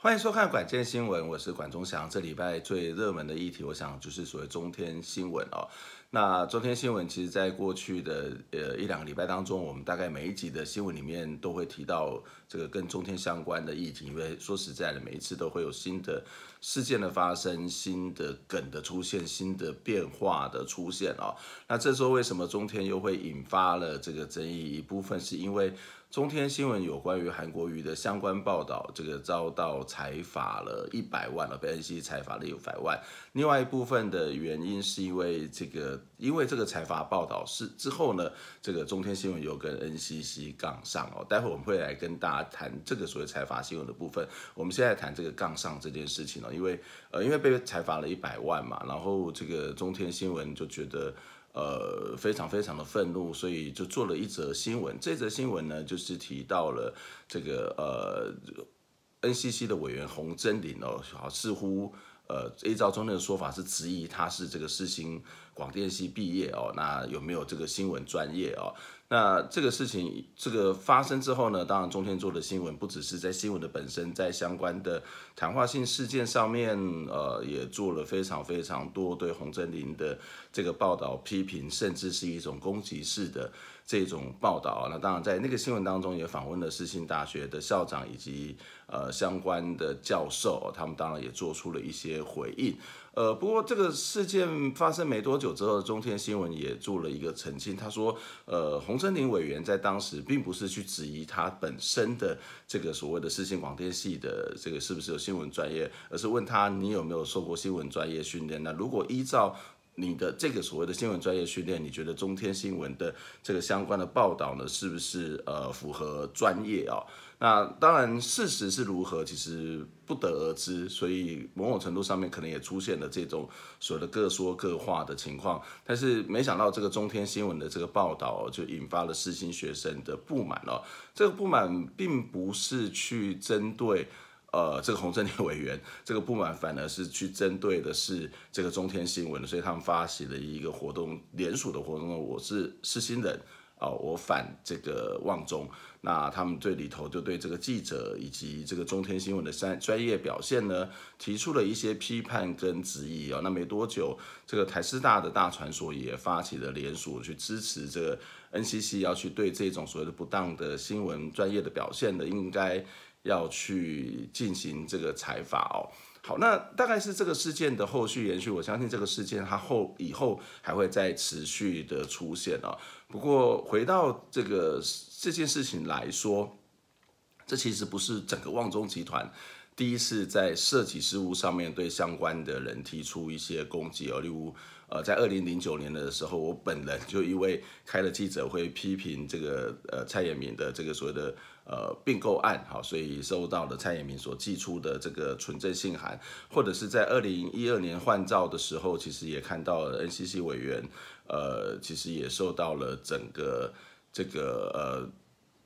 欢迎收看管键新闻，我是管中祥。这礼拜最热门的议题，我想就是所谓中天新闻哦。那中天新闻其实，在过去的呃一两个礼拜当中，我们大概每一集的新闻里面都会提到这个跟中天相关的议题，因为说实在的，每一次都会有新的事件的发生、新的梗的出现、新的变化的出现哦。那这时候为什么中天又会引发了这个争议？一部分是因为中天新闻有关于韩国瑜的相关报道，这个遭到裁罚了一百万了，被 NCC 裁罚了一百万。另外一部分的原因是因为这个，因为这个财阀报道是之后呢，这个中天新闻有跟 NCC 杠上哦。待会我们会来跟大家谈这个所谓财阀新闻的部分。我们现在谈这个杠上这件事情哦，因为呃，因为被裁罚了一百万嘛，然后这个中天新闻就觉得。呃，非常非常的愤怒，所以就做了一则新闻。这则新闻呢，就是提到了这个呃，NCC 的委员洪真林哦，好似乎呃，依照中天的说法是质疑他是这个世新广电系毕业哦，那有没有这个新闻专业哦？那这个事情这个发生之后呢，当然中天做的新闻不只是在新闻的本身，在相关的谈话性事件上面，呃，也做了非常非常多对洪真林的这个报道批评，甚至是一种攻击式的这种报道。那当然在那个新闻当中也访问了世新大学的校长以及呃相关的教授，他们当然也做出了一些回应。呃，不过这个事件发生没多久之后，中天新闻也做了一个澄清，他说，呃，洪森林委员在当时并不是去质疑他本身的这个所谓的视新广电系的这个是不是有新闻专业，而是问他你有没有受过新闻专业训练。那如果依照你的这个所谓的新闻专业训练，你觉得中天新闻的这个相关的报道呢，是不是呃符合专业啊？那当然，事实是如何，其实不得而知。所以某种程度上面，可能也出现了这种所谓的各说各话的情况。但是没想到，这个中天新闻的这个报道，就引发了四星学生的不满哦。这个不满并不是去针对呃这个洪正林委员，这个不满反而是去针对的是这个中天新闻。所以他们发起了一个活动，联署的活动呢，我是是新人。哦，我反这个望中，那他们对里头就对这个记者以及这个中天新闻的专专业表现呢，提出了一些批判跟质疑哦。那没多久，这个台师大的大传所也发起了联署，去支持这个 NCC 要去对这种所谓的不当的新闻专业的表现的，应该要去进行这个采访哦。好，那大概是这个事件的后续延续。我相信这个事件它后以后还会再持续的出现哦。不过回到这个这件事情来说，这其实不是整个旺中集团第一次在设计事务上面对相关的人提出一些攻击哦。例如，呃，在二零零九年的时候，我本人就因为开了记者会批评这个呃蔡衍明的这个所谓的。呃，并购案，好，所以收到了蔡衍明所寄出的这个存证信函，或者是在二零一二年换照的时候，其实也看到了 NCC 委员，呃，其实也受到了整个这个呃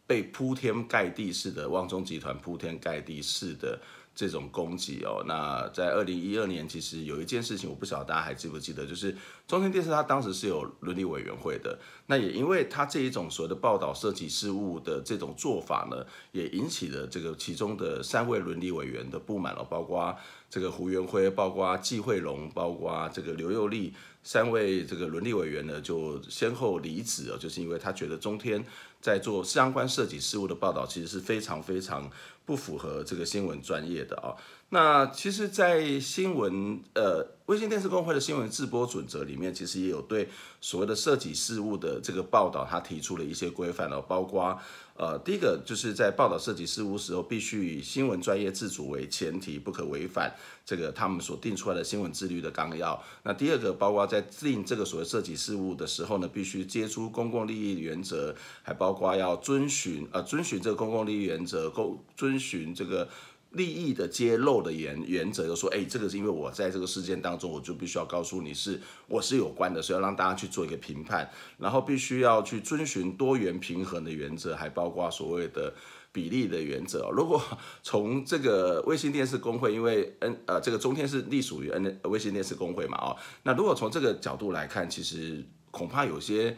被铺天盖地式的旺中集团铺天盖地式的。这种攻击哦，那在二零一二年，其实有一件事情，我不晓得大家还记不记得，就是中天电视它当时是有伦理委员会的，那也因为它这一种所谓的报道涉及事务的这种做法呢，也引起了这个其中的三位伦理委员的不满了，包括这个胡元辉，包括季惠龙，包括这个刘佑利三位这个伦理委员呢，就先后离职了，就是因为他觉得中天在做相关涉及事务的报道，其实是非常非常。不符合这个新闻专业的啊，那其实，在新闻呃，卫星电视工会的新闻制播准则里面，其实也有对所谓的涉及事务的这个报道，他提出了一些规范哦，包括呃，第一个就是在报道涉及事务时候，必须以新闻专业自主为前提，不可违反这个他们所定出来的新闻自律的纲要。那第二个，包括在定这个所谓涉及事务的时候呢，必须接出公共利益原则，还包括要遵循呃遵循这个公共利益原则，公遵循这个。利益的揭露的原原则，就说，哎，这个是因为我在这个事件当中，我就必须要告诉你是我是有关的，所以要让大家去做一个评判，然后必须要去遵循多元平衡的原则，还包括所谓的比例的原则。如果从这个卫星电视工会，因为 N 呃这个中天是隶属于 N 卫星电视工会嘛，哦，那如果从这个角度来看，其实恐怕有些。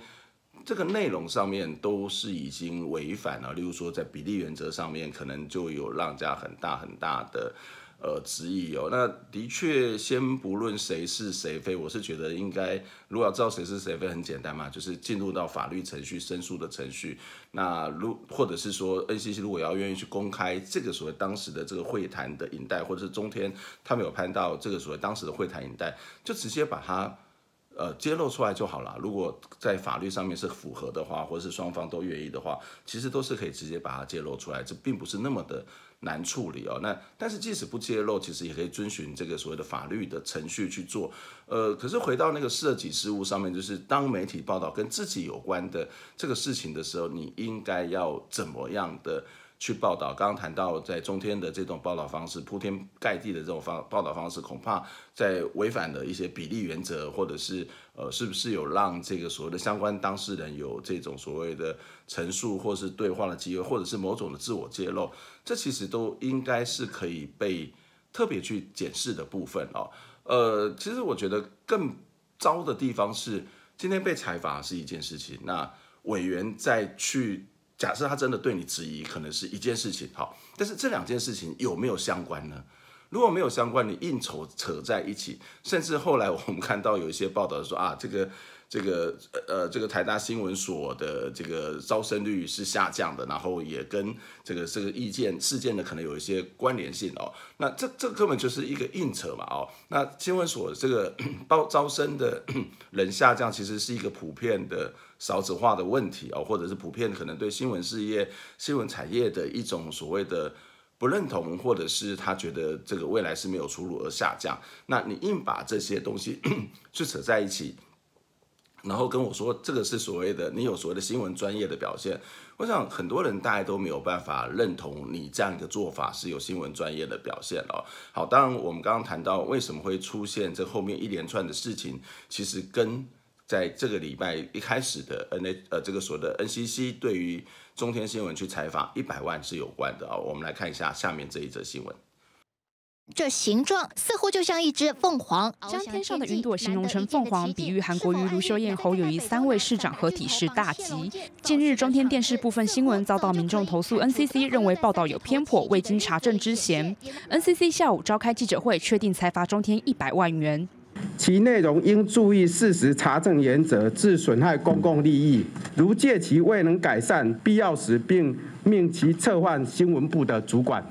这个内容上面都是已经违反了，例如说在比例原则上面，可能就有让家很大很大的。呃，质疑哦，那的确，先不论谁是谁非，我是觉得应该，如果要知道谁是谁非，很简单嘛，就是进入到法律程序、申诉的程序。那如或者是说，NCC 如果要愿意去公开这个所谓当时的这个会谈的影带，或者是中天他们有拍到这个所谓当时的会谈影带，就直接把它呃揭露出来就好了。如果在法律上面是符合的话，或者是双方都愿意的话，其实都是可以直接把它揭露出来，这并不是那么的。难处理哦，那但是即使不揭露，其实也可以遵循这个所谓的法律的程序去做。呃，可是回到那个涉及事务上面，就是当媒体报道跟自己有关的这个事情的时候，你应该要怎么样的？去报道，刚刚谈到在中天的这种报道方式，铺天盖地的这种方报道方式，恐怕在违反了一些比例原则，或者是呃，是不是有让这个所谓的相关当事人有这种所谓的陈述，或是对话的机会，或者是某种的自我揭露，这其实都应该是可以被特别去检视的部分哦。呃，其实我觉得更糟的地方是，今天被采罚是一件事情，那委员再去。假设他真的对你质疑，可能是一件事情，好，但是这两件事情有没有相关呢？如果没有相关，你硬扯扯在一起，甚至后来我们看到有一些报道说啊，这个。这个呃这个台大新闻所的这个招生率是下降的，然后也跟这个这个意见事件呢可能有一些关联性哦。那这这根本就是一个硬扯嘛哦。那新闻所这个报招生的人下降，其实是一个普遍的少子化的问题哦，或者是普遍可能对新闻事业、新闻产业的一种所谓的不认同，或者是他觉得这个未来是没有出路而下降。那你硬把这些东西 去扯在一起。然后跟我说，这个是所谓的你有所谓的新闻专业的表现。我想很多人大家都没有办法认同你这样一个做法是有新闻专业的表现哦。好，当然我们刚刚谈到为什么会出现这后面一连串的事情，其实跟在这个礼拜一开始的 N A 呃这个所谓的 N C C 对于中天新闻去采访一百万是有关的啊。我们来看一下下面这一则新闻。这形状似乎就像一只凤凰，将天上的云朵形容成凤凰，比喻韩国瑜、卢秀燕、侯友谊三位市长合体是大吉。近日，中天电视部分新闻遭到民众投诉，NCC 认为报道有偏颇，未经查证之嫌。NCC 下午召开记者会，确定裁罚中天一百万元，其内容应注意事实查证原则，致损害公共利益，如借其未能改善，必要时并命其撤换新闻部的主管。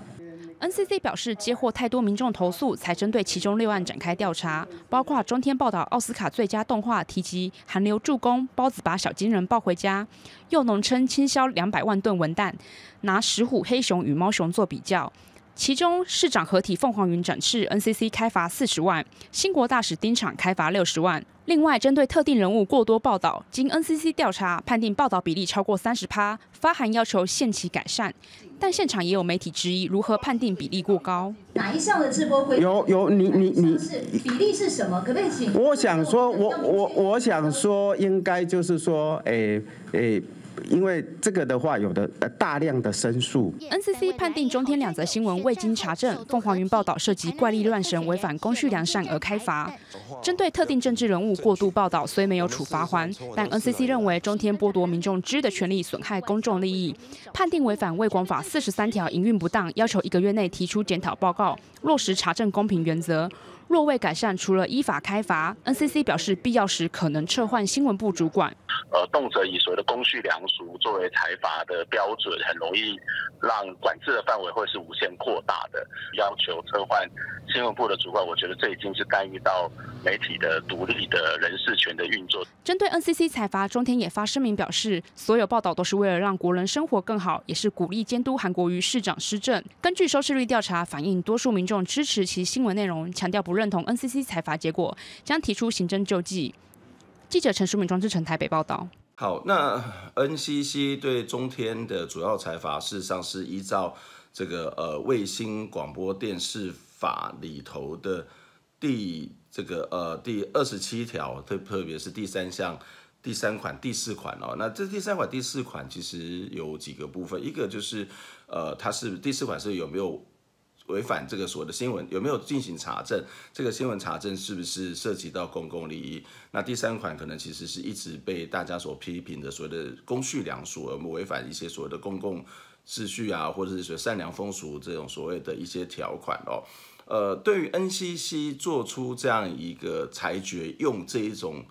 NCC 表示，接获太多民众投诉，才针对其中六案展开调查，包括中天报道奥斯卡最佳动画提及韩流助攻，包子把小金人抱回家，又农称倾销两百万吨文旦，拿石虎黑熊与猫熊做比较。其中市长合体凤凰云展翅，NCC 开罚四十万；新国大使丁场开罚六十万。另外，针对特定人物过多报道，经 NCC 调查判定报道比例超过三十趴，发函要求限期改善。但现场也有媒体质疑，如何判定比例过高？哪一项的直播会有有你你你是比例是什么？可不可以请？我想说，我我我想说，应该就是说，诶诶。因为这个的话，有的大量的申诉。NCC 判定中天两则新闻未经查证，凤凰云报道涉及怪力乱神、违反公序良善而开罚。针对特定政治人物过度报道，虽没有处罚还，但 NCC 认为中天剥夺民众知的权利，损害公众利益，判定违反《卫广法》四十三条，营运不当，要求一个月内提出检讨报告，落实查证公平原则。若未改善，除了依法开罚，NCC 表示必要时可能撤换新闻部主管。呃，动辄以所谓的公序良俗作为财阀的标准，很容易让管制的范围会是无限扩大的。要求撤换新闻部的主管，我觉得这已经是干预到媒体的独立的人事权的运作。针对 NCC 财阀，中天也发声明表示，所有报道都是为了让国人生活更好，也是鼓励监督韩国瑜市长施政。根据收视率调查反映，多数民众支持其新闻内容，强调不。认同 NCC 财阀结果，将提出行政救济。记者陈淑敏、庄志成台北报道。好，那 NCC 对中天的主要裁罚，事实上是依照这个呃卫星广播电视法里头的第这个呃第二十七条，特特别是第三项第三款、第四款哦。那这第三款、第四款其实有几个部分，一个就是呃它是第四款是有没有。违反这个所谓的新闻有没有进行查证？这个新闻查证是不是涉及到公共利益？那第三款可能其实是一直被大家所批评的所谓的公序良俗，而违反一些所谓的公共秩序啊，或者是说善良风俗这种所谓的一些条款哦。呃，对于 NCC 做出这样一个裁决，用这一种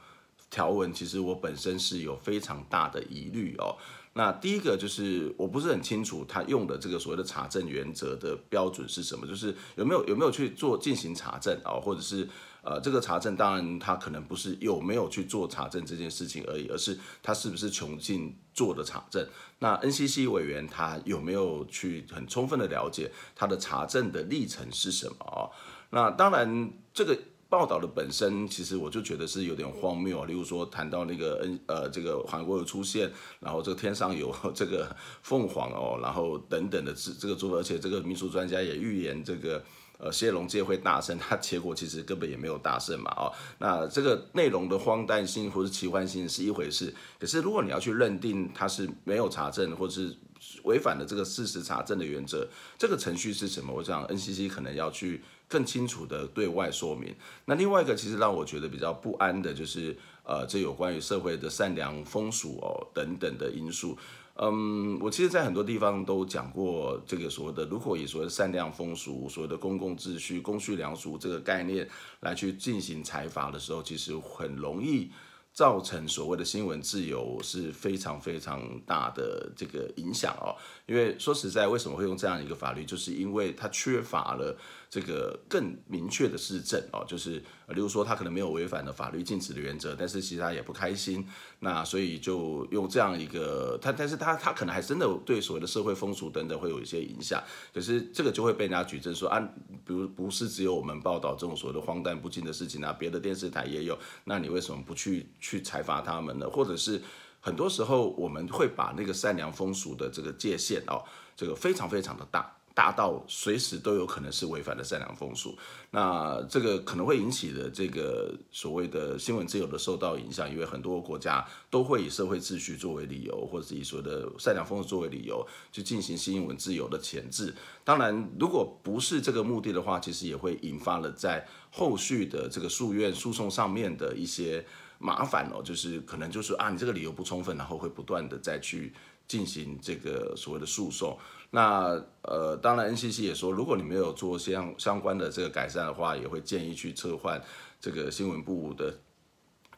条文，其实我本身是有非常大的疑虑哦。那第一个就是我不是很清楚他用的这个所谓的查证原则的标准是什么，就是有没有有没有去做进行查证啊，或者是呃这个查证，当然他可能不是有没有去做查证这件事情而已，而是他是不是穷尽做的查证。那 NCC 委员他有没有去很充分的了解他的查证的历程是什么啊？那当然这个。报道的本身，其实我就觉得是有点荒谬。例如说，谈到那个嗯呃，这个韩国有出现，然后这个天上有 这个凤凰哦，然后等等的这这个做，而且这个民俗专家也预言这个呃谢龙界会大胜，他结果其实根本也没有大胜嘛哦。那这个内容的荒诞性或是奇幻性是一回事，可是如果你要去认定他是没有查证或是违反了这个事实查证的原则，这个程序是什么？我想 NCC 可能要去。更清楚的对外说明。那另外一个其实让我觉得比较不安的就是，呃，这有关于社会的善良风俗哦等等的因素。嗯，我其实，在很多地方都讲过这个所谓的，如果以所谓的善良风俗、所谓的公共秩序、公序良俗这个概念来去进行裁罚的时候，其实很容易。造成所谓的新闻自由是非常非常大的这个影响哦，因为说实在，为什么会用这样一个法律，就是因为它缺乏了这个更明确的市政哦，就是例如说他可能没有违反了法律禁止的原则，但是其实他也不开心，那所以就用这样一个他，但是他他可能还真的对所谓的社会风俗等等会有一些影响，可是这个就会被人家举证说啊，比如不是只有我们报道这种所谓的荒诞不经的事情啊，别的电视台也有，那你为什么不去？去裁罚他们呢，或者是很多时候我们会把那个善良风俗的这个界限哦，这个非常非常的大，大到随时都有可能是违反的善良风俗。那这个可能会引起的这个所谓的新闻自由的受到影响，因为很多国家都会以社会秩序作为理由，或者以所谓的善良风俗作为理由去进行新闻自由的前置。当然，如果不是这个目的的话，其实也会引发了在后续的这个诉愿诉讼上面的一些。麻烦哦，就是可能就是啊，你这个理由不充分，然后会不断的再去进行这个所谓的诉讼。那呃，当然 NCC 也说，如果你没有做相相关的这个改善的话，也会建议去撤换这个新闻部的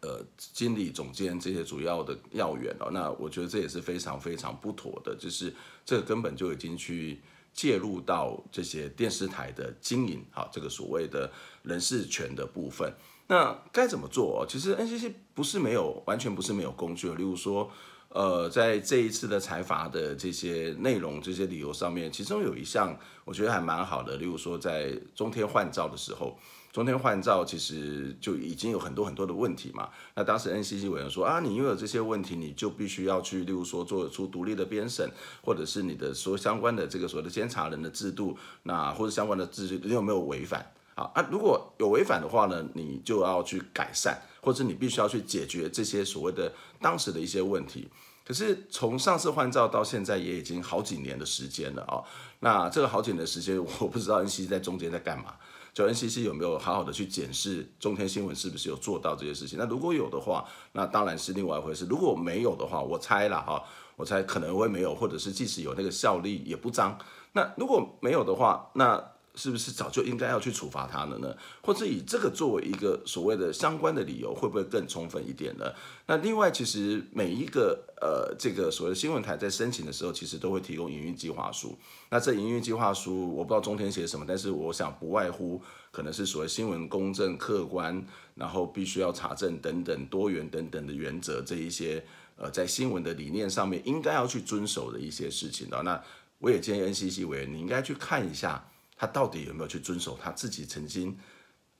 呃经理、总监这些主要的要员哦。那我觉得这也是非常非常不妥的，就是这个根本就已经去介入到这些电视台的经营，好，这个所谓的人事权的部分。那该怎么做？其实 NCC 不是没有，完全不是没有工具。例如说，呃，在这一次的财阀的这些内容、这些理由上面，其中有一项我觉得还蛮好的。例如说，在中天换照的时候，中天换照其实就已经有很多很多的问题嘛。那当时 NCC 委员说啊，你因为有这些问题，你就必须要去，例如说做出独立的编审，或者是你的所相关的这个所谓的监察人的制度，那或者相关的制度，你有没有违反？好啊，如果有违反的话呢，你就要去改善，或者你必须要去解决这些所谓的当时的一些问题。可是从上次换照到现在也已经好几年的时间了啊，那这个好几年的时间，我不知道 NCC 在中间在干嘛，就 NCC 有没有好好的去检视中天新闻是不是有做到这些事情？那如果有的话，那当然是另外一回事；如果没有的话，我猜了哈，我猜可能会没有，或者是即使有那个效力也不彰。那如果没有的话，那是不是早就应该要去处罚他了呢？或者以这个作为一个所谓的相关的理由，会不会更充分一点呢？那另外，其实每一个呃，这个所谓的新闻台在申请的时候，其实都会提供营运计划书。那这营运计划书，我不知道中天写什么，但是我想不外乎可能是所谓新闻公正、客观，然后必须要查证等等多元等等的原则，这一些呃，在新闻的理念上面应该要去遵守的一些事情的。那我也建议 NCC 委员，你应该去看一下。他到底有没有去遵守他自己曾经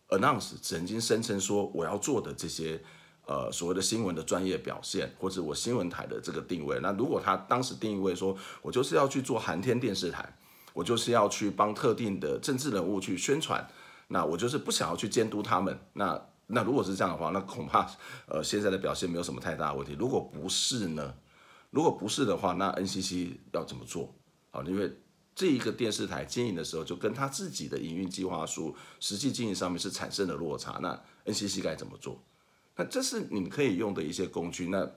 announce、曾经声称说我要做的这些呃所谓的新闻的专业表现，或者我新闻台的这个定位？那如果他当时定位说我就是要去做航天电视台，我就是要去帮特定的政治人物去宣传，那我就是不想要去监督他们。那那如果是这样的话，那恐怕呃现在的表现没有什么太大问题。如果不是呢？如果不是的话，那 NCC 要怎么做？好，因为。这一个电视台经营的时候，就跟他自己的营运计划书实际经营上面是产生了落差。那 NCC 该怎么做？那这是你们可以用的一些工具。那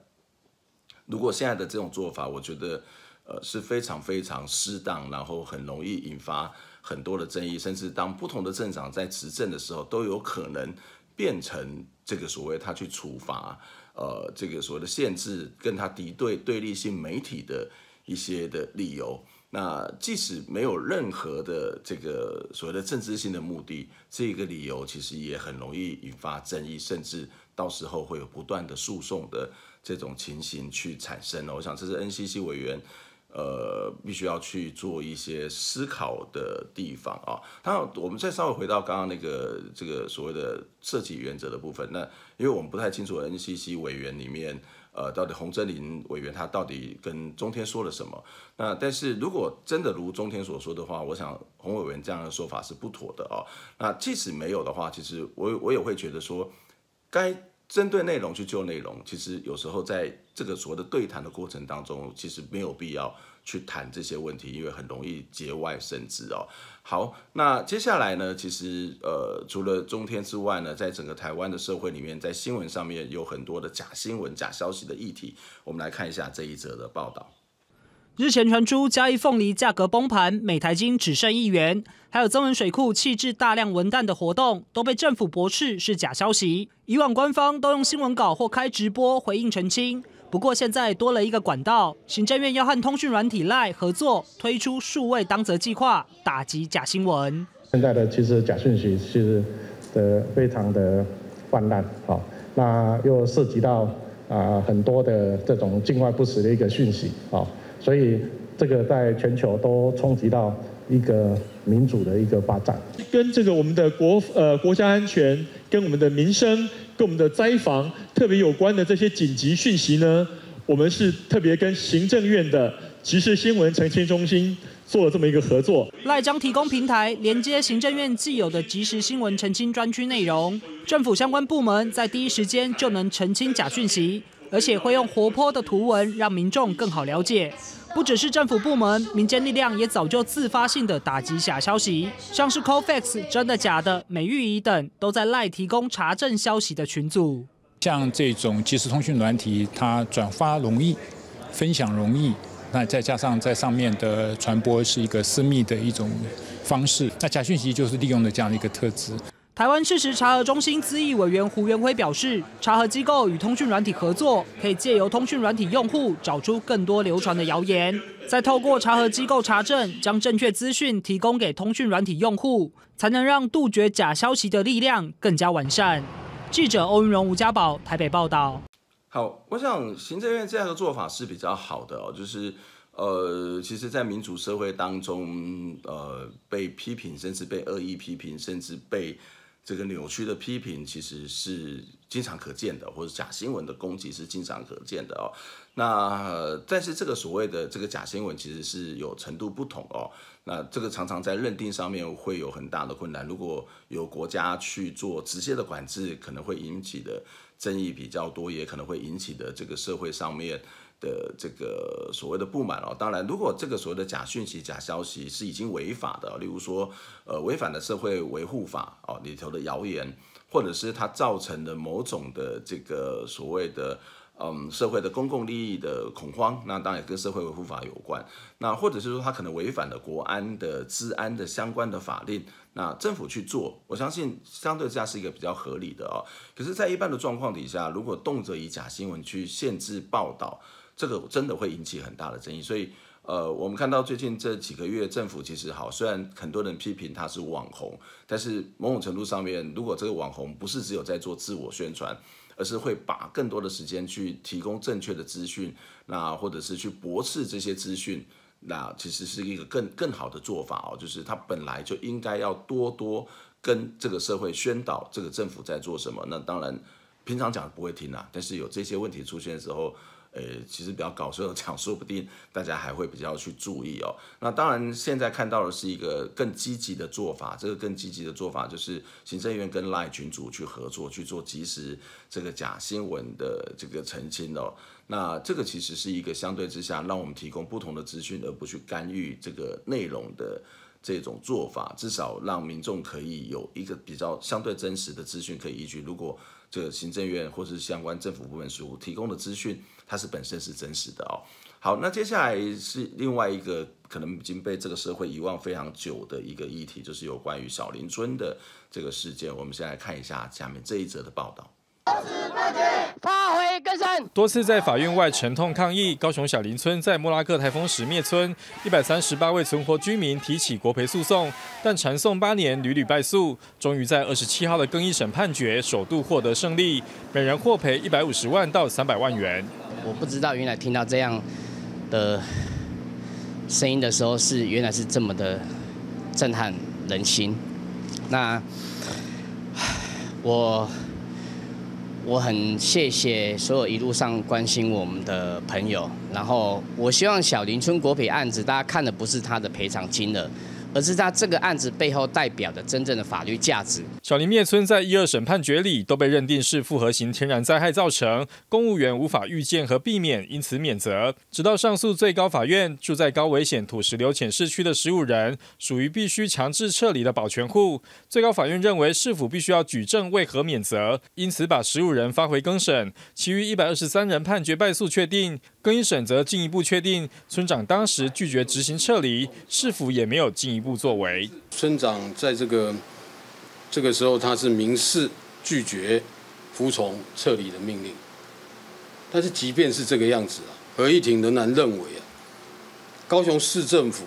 如果现在的这种做法，我觉得呃是非常非常适当，然后很容易引发很多的争议，甚至当不同的镇长在执政的时候，都有可能变成这个所谓他去处罚呃这个所谓的限制跟他敌对对立性媒体的一些的理由。那即使没有任何的这个所谓的政治性的目的，这个理由其实也很容易引发争议，甚至到时候会有不断的诉讼的这种情形去产生。我想这是 NCC 委员呃必须要去做一些思考的地方啊。当然，我们再稍微回到刚刚那个这个所谓的设计原则的部分，那因为我们不太清楚 NCC 委员里面。呃，到底洪真林委员他到底跟中天说了什么？那但是如果真的如中天所说的话，我想洪委员这样的说法是不妥的哦。那即使没有的话，其实我我也会觉得说，该针对内容去救内容。其实有时候在这个所谓的对谈的过程当中，其实没有必要去谈这些问题，因为很容易节外生枝哦。好，那接下来呢？其实，呃，除了中天之外呢，在整个台湾的社会里面，在新闻上面有很多的假新闻、假消息的议题。我们来看一下这一则的报道。日前传出嘉义凤梨价格崩盘，每台金只剩一元，还有增文水库弃置大量文弹的活动，都被政府驳斥是假消息。以往官方都用新闻稿或开直播回应澄清。不过现在多了一个管道，行政院要和通讯软体赖合作，推出数位当责计划，打击假新闻。现在的其实假讯息其实的非常的泛滥，好，那又涉及到啊很多的这种境外不实的一个讯息，好，所以这个在全球都冲击到一个民主的一个发展，跟这个我们的国呃国家安全，跟我们的民生。跟我们的灾防特别有关的这些紧急讯息呢，我们是特别跟行政院的即时新闻澄清中心做了这么一个合作。赖将提供平台连接行政院既有的即时新闻澄清专区内容，政府相关部门在第一时间就能澄清假讯息，而且会用活泼的图文让民众更好了解。不只是政府部门，民间力量也早就自发性的打击假消息，像是 Cofax 真的假的、美玉仪等，都在赖提供查证消息的群组。像这种即时通讯软体，它转发容易，分享容易，那再加上在上面的传播是一个私密的一种方式，那假讯息就是利用的这样的一个特质。台湾事实查核中心资议委员胡元辉表示，查核机构与通讯软体合作，可以借由通讯软体用户找出更多流传的谣言，再透过查核机构查证，将正确资讯提供给通讯软体用户，才能让杜绝假消息的力量更加完善。记者欧云荣、吴家宝台北报道。好，我想行政院这样的做法是比较好的哦，就是呃，其实，在民主社会当中，呃，被批评，甚至被恶意批评，甚至被这个扭曲的批评其实是经常可见的，或者假新闻的攻击是经常可见的哦。那但是这个所谓的这个假新闻其实是有程度不同哦。那这个常常在认定上面会有很大的困难。如果有国家去做直接的管制，可能会引起的争议比较多，也可能会引起的这个社会上面。的这个所谓的不满哦，当然，如果这个所谓的假讯息、假消息是已经违法的，例如说，呃，违反了社会维护法哦里头的谣言，或者是它造成的某种的这个所谓的嗯社会的公共利益的恐慌，那当然跟社会维护法有关。那或者是说它可能违反了国安的治安的相关的法令，那政府去做，我相信相对之下是一个比较合理的哦。可是，在一般的状况底下，如果动辄以假新闻去限制报道，这个真的会引起很大的争议，所以，呃，我们看到最近这几个月，政府其实好，虽然很多人批评他是网红，但是某种程度上面，如果这个网红不是只有在做自我宣传，而是会把更多的时间去提供正确的资讯，那或者是去驳斥这些资讯，那其实是一个更更好的做法哦，就是他本来就应该要多多跟这个社会宣导这个政府在做什么。那当然，平常讲不会听啊，但是有这些问题出现的时候。呃，其实比较搞笑的讲，说不定大家还会比较去注意哦。那当然，现在看到的是一个更积极的做法，这个更积极的做法就是行政院跟赖群组去合作去做及时这个假新闻的这个澄清哦。那这个其实是一个相对之下，让我们提供不同的资讯，而不去干预这个内容的这种做法，至少让民众可以有一个比较相对真实的资讯可以依据。如果这个行政院或是相关政府部门所提供的资讯，它是本身是真实的哦。好，那接下来是另外一个可能已经被这个社会遗忘非常久的一个议题，就是有关于小林村的这个事件。我们先来看一下下面这一则的报道。发挥更深。多次在法院外沉痛抗议，高雄小林村在莫拉克台风时灭村，一百三十八位存活居民提起国赔诉讼，但缠讼八年屡屡败诉，终于在二十七号的更一审判决首度获得胜利，每人获赔一百五十万到三百万元。我不知道原来听到这样的声音的时候，是原来是这么的震撼人心。那 我。我很谢谢所有一路上关心我们的朋友，然后我希望小林村国赔案子，大家看的不是他的赔偿金额。而是他这个案子背后代表的真正的法律价值。小林灭村在一二审判决里都被认定是复合型天然灾害造成，公务员无法预见和避免，因此免责。直到上诉最高法院，住在高危险土石流浅市区的十五人属于必须强制撤离的保全户，最高法院认为市府必须要举证为何免责，因此把十五人发回更审，其余一百二十三人判决败诉确定。更一审则进一步确定，村长当时拒绝执行撤离，市府也没有进一步不作为。村长在这个这个时候，他是明示拒绝服从撤离的命令。但是即便是这个样子啊，合议庭仍然认为啊，高雄市政府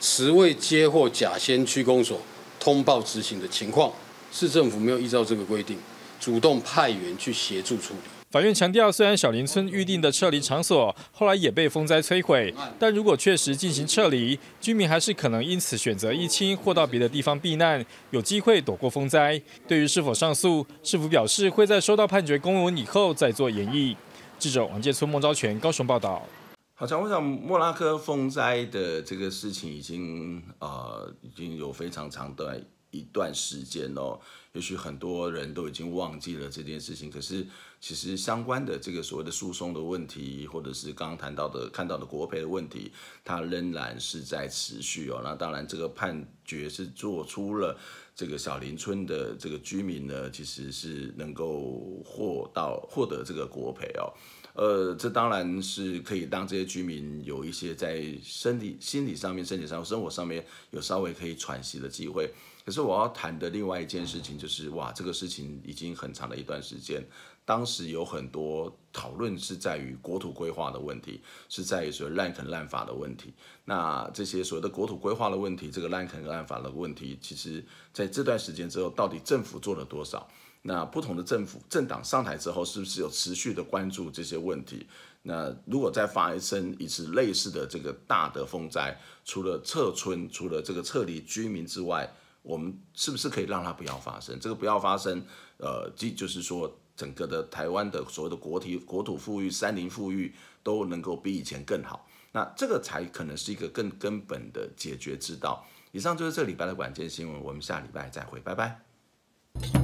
迟未接获甲仙区公所通报执行的情况，市政府没有依照这个规定主动派员去协助处理。法院强调，虽然小林村预定的撤离场所后来也被风灾摧毁，但如果确实进行撤离，居民还是可能因此选择一清或到别的地方避难，有机会躲过风灾。对于是否上诉，市府表示会在收到判决公文以后再做演绎。记者王建村、孟昭全高雄报道。好，像我想莫拉克风灾的这个事情已经呃已经有非常长的。一段时间哦，也许很多人都已经忘记了这件事情，可是其实相关的这个所谓的诉讼的问题，或者是刚刚谈到的看到的国赔的问题，它仍然是在持续哦。那当然，这个判决是做出了这个小林村的这个居民呢，其实是能够获到获得这个国赔哦。呃，这当然是可以让这些居民有一些在身体、心理上面、身体上、生活上面有稍微可以喘息的机会。可是我要谈的另外一件事情就是，哇，这个事情已经很长的一段时间，当时有很多讨论是在于国土规划的问题，是在于说滥垦滥法的问题。那这些所谓的国土规划的问题，这个滥垦滥法的问题，其实在这段时间之后，到底政府做了多少？那不同的政府政党上台之后，是不是有持续的关注这些问题？那如果再发生一次类似的这个大的风灾，除了撤村，除了这个撤离居民之外，我们是不是可以让它不要发生？这个不要发生，呃，即就是说，整个的台湾的所谓的国体、国土富裕、山林富裕都能够比以前更好。那这个才可能是一个更根本的解决之道。以上就是这礼拜的晚间新闻，我们下礼拜再会，拜拜。